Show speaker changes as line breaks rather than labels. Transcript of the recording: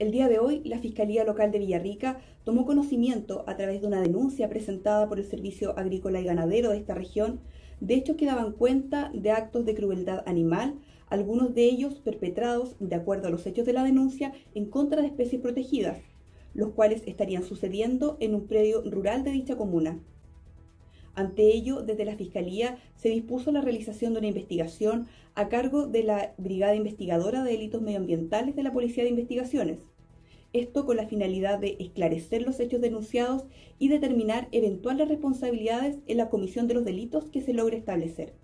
El día de hoy, la Fiscalía Local de Villarrica tomó conocimiento, a través de una denuncia presentada por el Servicio Agrícola y Ganadero de esta región, de hechos que daban cuenta de actos de crueldad animal, algunos de ellos perpetrados, de acuerdo a los hechos de la denuncia, en contra de especies protegidas, los cuales estarían sucediendo en un predio rural de dicha comuna. Ante ello, desde la Fiscalía se dispuso la realización de una investigación a cargo de la Brigada Investigadora de Delitos Medioambientales de la Policía de Investigaciones. Esto con la finalidad de esclarecer los hechos denunciados y determinar eventuales responsabilidades en la comisión de los delitos que se logre establecer.